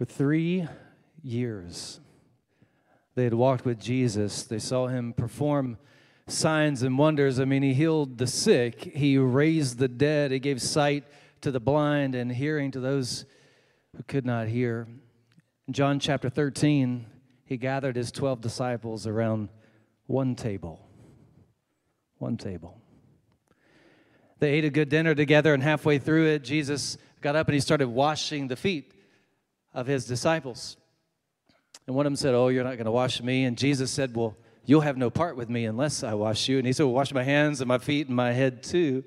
For three years, they had walked with Jesus. They saw him perform signs and wonders. I mean, he healed the sick, he raised the dead, he gave sight to the blind and hearing to those who could not hear. In John chapter 13, he gathered his 12 disciples around one table. One table. They ate a good dinner together, and halfway through it, Jesus got up and he started washing the feet of his disciples. And one of them said, Oh, you're not going to wash me. And Jesus said, Well, you'll have no part with me unless I wash you. And he said, Well, wash my hands and my feet and my head too.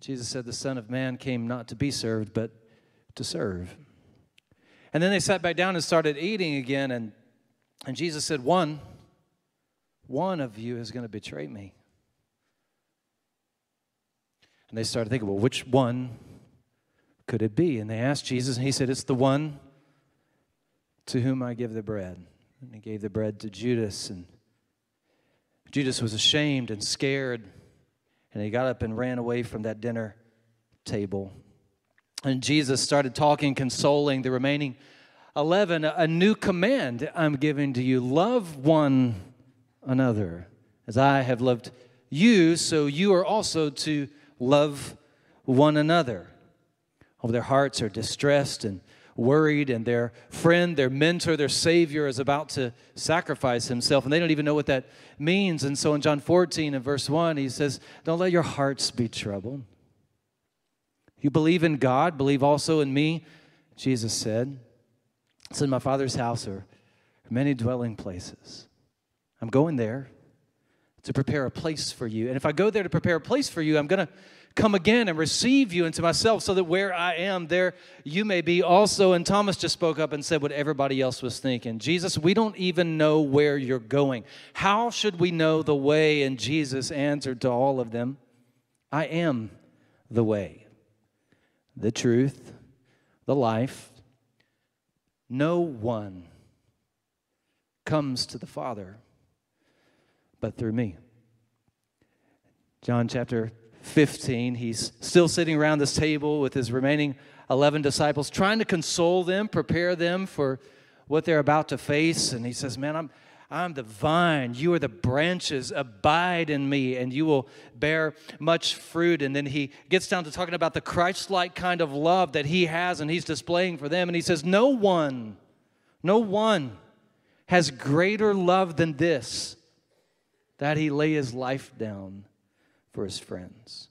Jesus said, The Son of Man came not to be served, but to serve. And then they sat back down and started eating again. And, and Jesus said, One, one of you is going to betray me. And they started thinking, Well, which one could it be? And they asked Jesus, and he said, It's the one to whom I give the bread. And he gave the bread to Judas. And Judas was ashamed and scared. And he got up and ran away from that dinner table. And Jesus started talking, consoling the remaining 11. A new command I'm giving to you love one another. As I have loved you, so you are also to love one another. Oh, their hearts are distressed and worried, and their friend, their mentor, their Savior is about to sacrifice himself, and they don't even know what that means. And so in John 14 and verse 1, he says, Don't let your hearts be troubled. You believe in God, believe also in me, Jesus said. It's in my Father's house are many dwelling places. I'm going there to prepare a place for you. And if I go there to prepare a place for you, I'm going to come again and receive you into myself so that where I am, there you may be also. And Thomas just spoke up and said what everybody else was thinking Jesus, we don't even know where you're going. How should we know the way? And Jesus answered to all of them, I am the way, the truth, the life. No one comes to the Father but through me. John chapter 15, he's still sitting around this table with his remaining 11 disciples, trying to console them, prepare them for what they're about to face. And he says, Man, I'm, I'm the vine, you are the branches, abide in me, and you will bear much fruit. And then he gets down to talking about the Christ like kind of love that he has and he's displaying for them. And he says, No one, no one has greater love than this, that he lay his life down for his friends.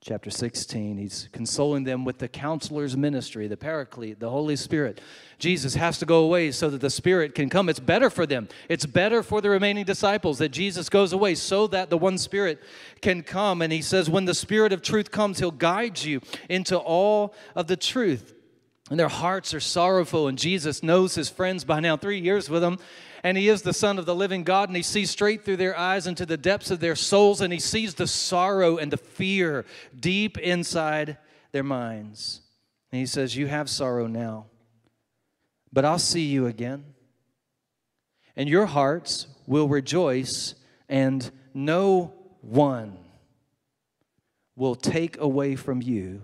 Chapter 16, he's consoling them with the counselor's ministry, the paraclete, the Holy Spirit. Jesus has to go away so that the Spirit can come. It's better for them. It's better for the remaining disciples that Jesus goes away so that the one Spirit can come. And he says, when the Spirit of truth comes, he'll guide you into all of the truth. And their hearts are sorrowful, and Jesus knows his friends by now, three years with them and he is the Son of the living God, and he sees straight through their eyes into the depths of their souls, and he sees the sorrow and the fear deep inside their minds. And he says, You have sorrow now, but I'll see you again, and your hearts will rejoice, and no one will take away from you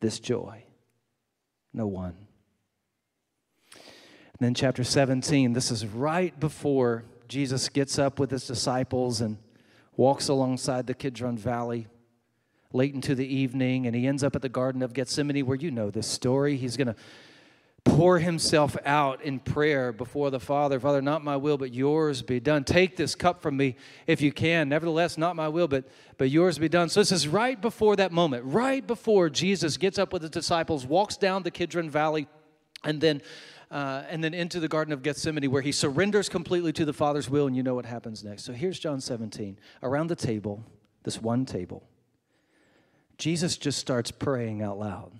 this joy. No one. And then, chapter 17, this is right before Jesus gets up with his disciples and walks alongside the Kidron Valley late into the evening, and he ends up at the Garden of Gethsemane, where you know this story. He's going to pour himself out in prayer before the Father Father, not my will, but yours be done. Take this cup from me if you can. Nevertheless, not my will, but, but yours be done. So this is right before that moment, right before Jesus gets up with his disciples, walks down the Kidron Valley, and then uh, and then into the Garden of Gethsemane, where he surrenders completely to the Father's will, and you know what happens next. So here's John 17. Around the table, this one table, Jesus just starts praying out loud.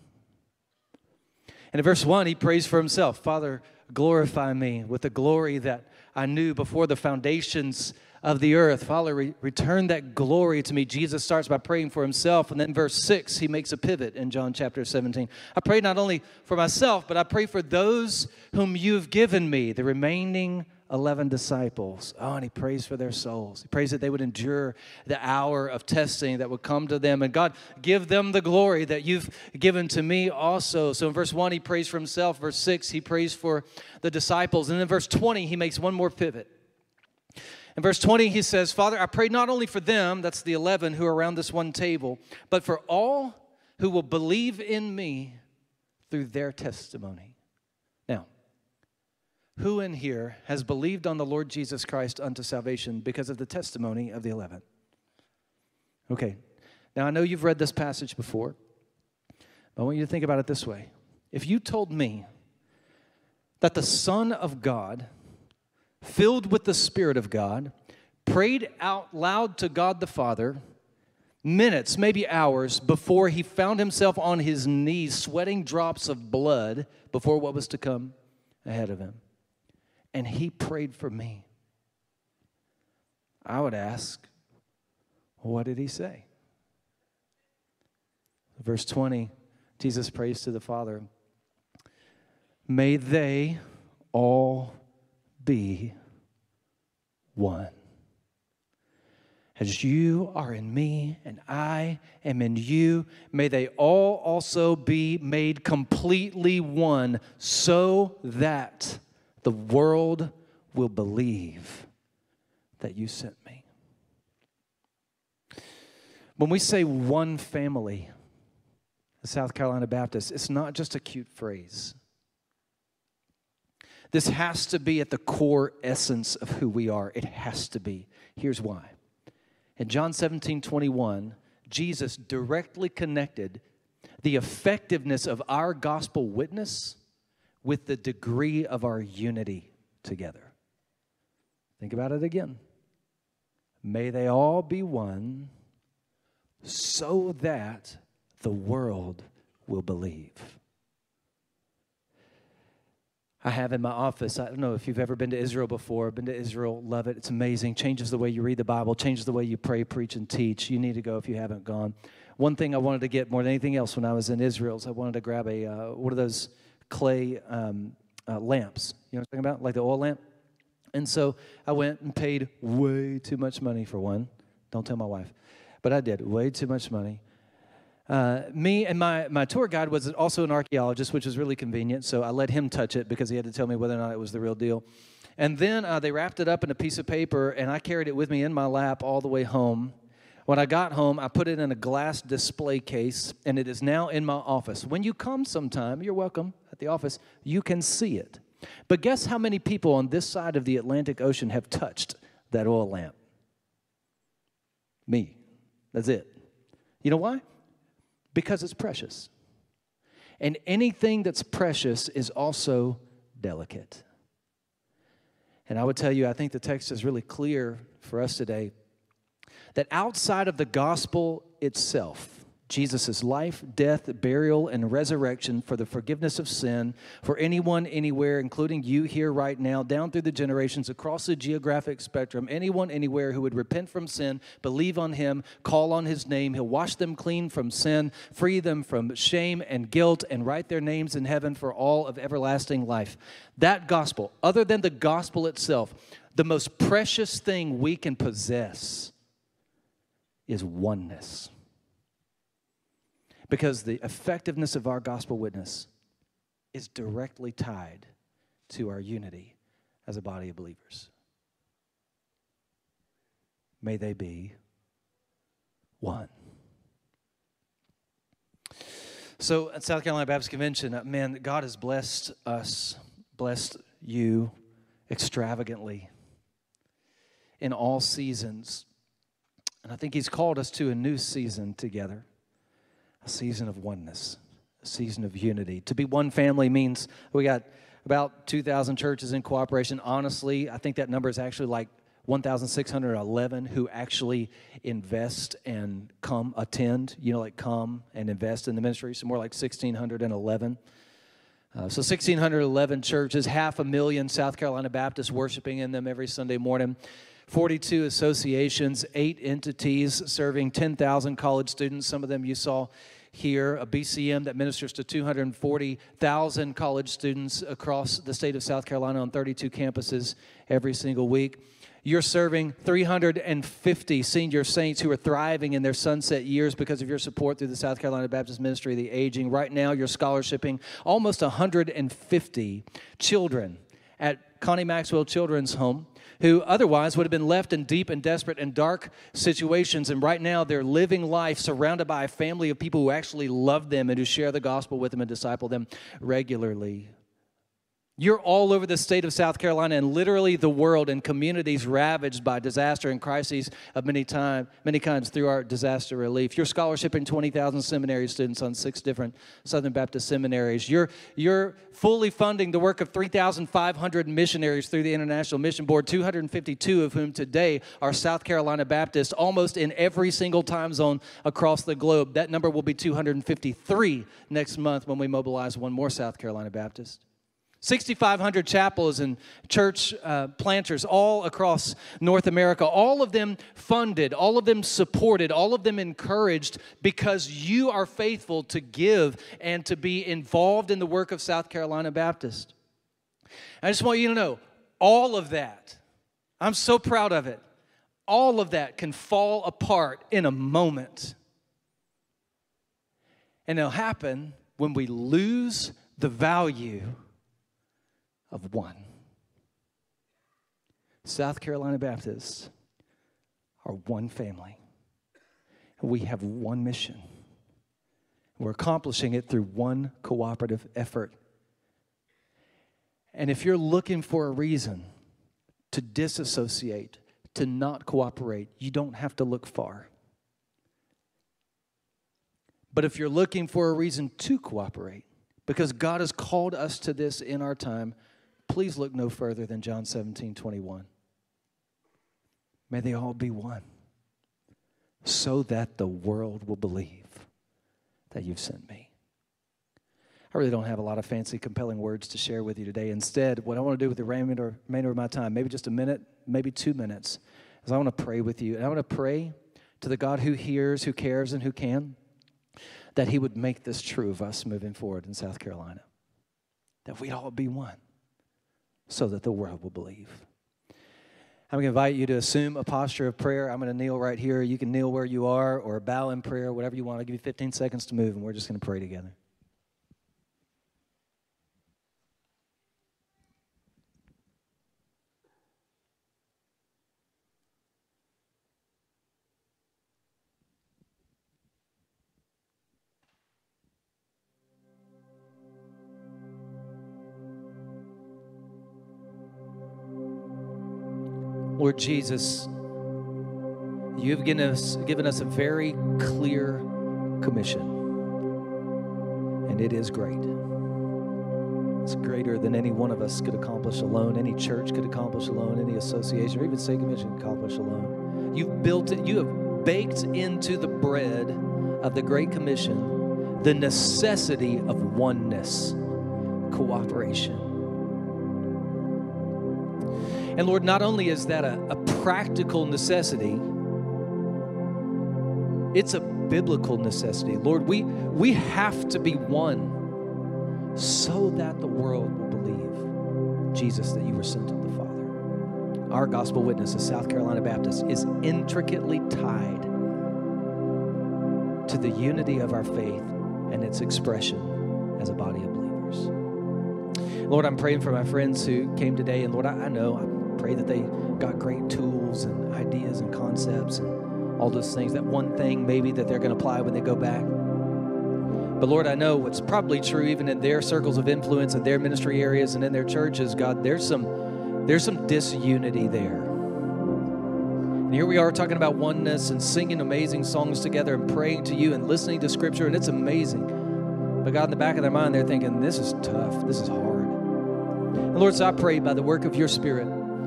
And in verse 1, he prays for himself Father, glorify me with the glory that I knew before the foundations of the earth. Father, re- return that glory to me. Jesus starts by praying for himself. And then, verse 6, he makes a pivot in John chapter 17. I pray not only for myself, but I pray for those whom you've given me, the remaining 11 disciples. Oh, and he prays for their souls. He prays that they would endure the hour of testing that would come to them. And God, give them the glory that you've given to me also. So in verse 1, he prays for himself. Verse 6, he prays for the disciples. And in verse 20, he makes one more pivot. In verse 20, he says, Father, I pray not only for them, that's the 11 who are around this one table, but for all who will believe in me through their testimony. Who in here has believed on the Lord Jesus Christ unto salvation because of the testimony of the 11? Okay. Now, I know you've read this passage before, but I want you to think about it this way. If you told me that the Son of God, filled with the Spirit of God, prayed out loud to God the Father, minutes, maybe hours, before he found himself on his knees, sweating drops of blood before what was to come ahead of him and he prayed for me. I would ask, what did he say? Verse 20, Jesus prays to the Father May they all be one. As you are in me and I am in you, may they all also be made completely one, so that the world will believe that you sent me. When we say one family, the South Carolina Baptist, it's not just a cute phrase. This has to be at the core essence of who we are. It has to be. Here's why. In John 17 21, Jesus directly connected the effectiveness of our gospel witness with the degree of our unity together. Think about it again. May they all be one so that the world will believe. I have in my office, I don't know if you've ever been to Israel before, been to Israel, love it. It's amazing. Changes the way you read the Bible, changes the way you pray, preach, and teach. You need to go if you haven't gone. One thing I wanted to get more than anything else when I was in Israel is I wanted to grab a, uh, one of those clay um, uh, lamps. You know what I'm talking about? Like the oil lamp. And so I went and paid way too much money for one. Don't tell my wife. But I did, way too much money. Uh, me and my, my tour guide was also an archaeologist, which was really convenient. So I let him touch it because he had to tell me whether or not it was the real deal. And then uh, they wrapped it up in a piece of paper, and I carried it with me in my lap all the way home. When I got home, I put it in a glass display case, and it is now in my office. When you come sometime, you're welcome at the office, you can see it. But guess how many people on this side of the Atlantic Ocean have touched that oil lamp? Me. That's it. You know why? Because it's precious. And anything that's precious is also delicate. And I would tell you, I think the text is really clear for us today that outside of the gospel itself, Jesus' life, death, burial, and resurrection for the forgiveness of sin for anyone, anywhere, including you here right now, down through the generations, across the geographic spectrum, anyone, anywhere who would repent from sin, believe on Him, call on His name, He'll wash them clean from sin, free them from shame and guilt, and write their names in heaven for all of everlasting life. That gospel, other than the gospel itself, the most precious thing we can possess is oneness. Because the effectiveness of our gospel witness is directly tied to our unity as a body of believers. May they be one. So, at South Carolina Baptist Convention, uh, man, God has blessed us, blessed you extravagantly in all seasons and I think He's called us to a new season together a season of oneness, a season of unity. To be one family means we got about 2,000 churches in cooperation. Honestly, I think that number is actually like 1,611 who actually invest and come attend, you know, like come and invest in the ministry. So more like 1,611. Uh, so 1,611 churches, half a million South Carolina Baptists worshiping in them every Sunday morning. 42 associations, eight entities serving 10,000 college students. Some of them you saw here, a BCM that ministers to 240,000 college students across the state of South Carolina on 32 campuses every single week. You're serving 350 senior saints who are thriving in their sunset years because of your support through the South Carolina Baptist Ministry of the Aging. Right now, you're scholarshiping almost 150 children at Connie Maxwell Children's Home who otherwise would have been left in deep and desperate and dark situations. And right now, they're living life surrounded by a family of people who actually love them and who share the gospel with them and disciple them regularly. You're all over the state of South Carolina and literally the world in communities ravaged by disaster and crises of many time, many kinds through our disaster relief. You're scholarshiping 20,000 seminary students on six different Southern Baptist seminaries. You're, you're fully funding the work of 3,500 missionaries through the International Mission Board, 252 of whom today are South Carolina Baptists, almost in every single time zone across the globe. That number will be 253 next month when we mobilize one more South Carolina Baptist. 6,500 chapels and church uh, planters all across North America, all of them funded, all of them supported, all of them encouraged because you are faithful to give and to be involved in the work of South Carolina Baptist. I just want you to know all of that, I'm so proud of it, all of that can fall apart in a moment. And it'll happen when we lose the value of one. South Carolina Baptists are one family. We have one mission. We're accomplishing it through one cooperative effort. And if you're looking for a reason to disassociate, to not cooperate, you don't have to look far. But if you're looking for a reason to cooperate, because God has called us to this in our time, please look no further than John 17 21. May they all be one, so that the world will believe that you've sent me. I really don't have a lot of fancy, compelling words to share with you today. Instead, what I want to do with the remainder, remainder of my time, maybe just a minute, maybe two minutes, is I want to pray with you. And I want to pray to the God who hears, who cares, and who can, that He would make this true of us moving forward in South Carolina. That we'd all be one so that the world will believe. I'm going to invite you to assume a posture of prayer. I'm going to kneel right here. You can kneel where you are or bow in prayer, whatever you want. I'll give you 15 seconds to move, and we're just going to pray together. Lord Jesus, you've given us, given us a very clear commission, and it is great. It's greater than any one of us could accomplish alone, any church could accomplish alone, any association, or even state commission could accomplish alone. You've built it, you have baked into the bread of the Great Commission the necessity of oneness, cooperation. And Lord, not only is that a, a practical necessity, it's a biblical necessity. Lord, we, we have to be one so that the world will believe, Jesus, that you were sent of the Father. Our gospel witness as South Carolina Baptist is intricately tied to the unity of our faith and its expression as a body of believers. Lord, I'm praying for my friends who came today, and Lord, I, I know pray that they got great tools and ideas and concepts and all those things. That one thing maybe that they're going to apply when they go back. But Lord, I know what's probably true even in their circles of influence and their ministry areas and in their churches, God, there's some there's some disunity there. And here we are talking about oneness and singing amazing songs together and praying to you and listening to scripture, and it's amazing. But God, in the back of their mind, they're thinking, this is tough, this is hard. And Lord, so I pray by the work of your Spirit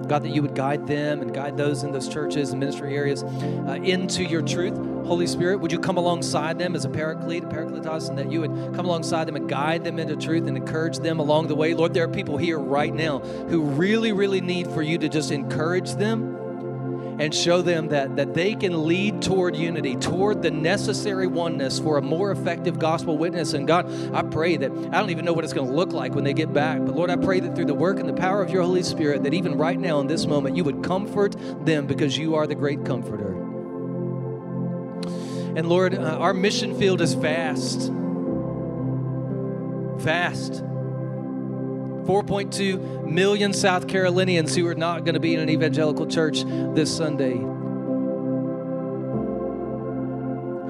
God, that you would guide them and guide those in those churches and ministry areas uh, into your truth. Holy Spirit, would you come alongside them as a paraclete, a parakletos, and that you would come alongside them and guide them into truth and encourage them along the way? Lord, there are people here right now who really, really need for you to just encourage them and show them that, that they can lead toward unity, toward the necessary oneness for a more effective gospel witness. And God, I pray that I don't even know what it's going to look like when they get back, but Lord, I pray that through the work and the power of your Holy Spirit, that even right now in this moment, you would comfort them because you are the great comforter. And Lord, uh, our mission field is vast. Vast. 4.2 million South Carolinians who are not going to be in an evangelical church this Sunday.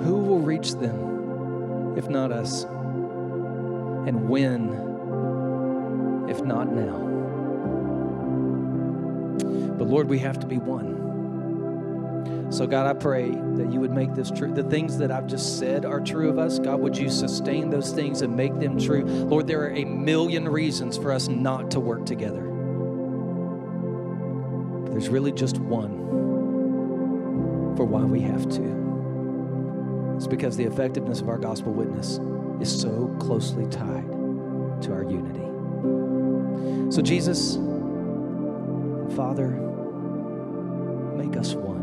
Who will reach them if not us? And when if not now? But Lord, we have to be one. So, God, I pray that you would make this true. The things that I've just said are true of us. God, would you sustain those things and make them true? Lord, there are a million reasons for us not to work together. But there's really just one for why we have to. It's because the effectiveness of our gospel witness is so closely tied to our unity. So, Jesus, Father, make us one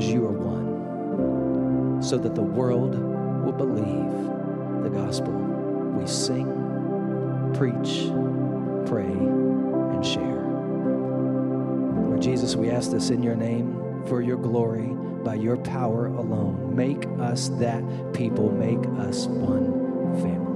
as you are one, so that the world will believe the gospel we sing, preach, pray, and share. Lord Jesus, we ask this in your name for your glory by your power alone. Make us that people, make us one family.